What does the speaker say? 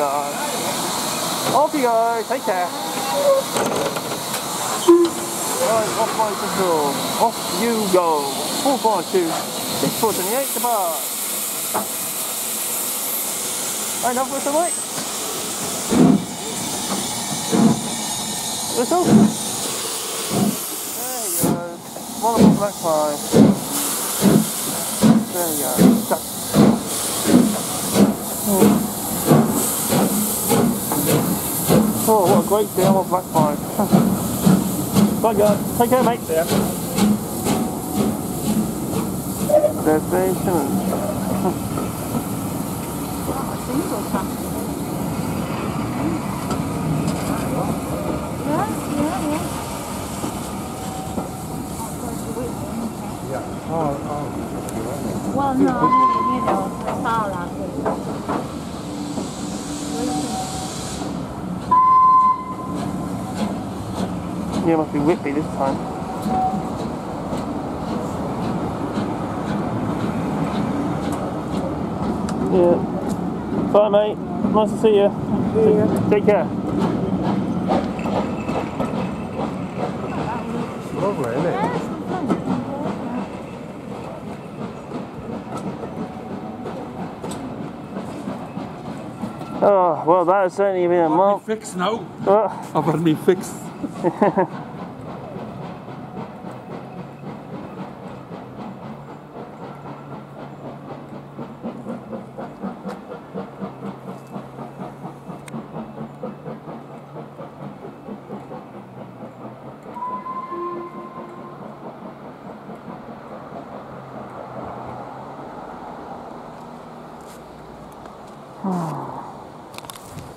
guys. Off you go. Take care. Right, off my control. Off you go. 452. 6428 to bar. Right, enough whistle, mate. Whistle. There you go. One black five. There you go. Cut. Oh. Oh, what a great deal of black five. Bye guys. Take care, mate. Yeah. Destination. Oh, oh. Well, no, I mean, you know, I saw that. Yeah, must be Whitby this time. Yeah. Bye, mate. Nice to see you. See you. Take care. Lovely, isn't it? Oh, well, that has certainly been a I've month. been fixed now. Uh, I've had me Oh.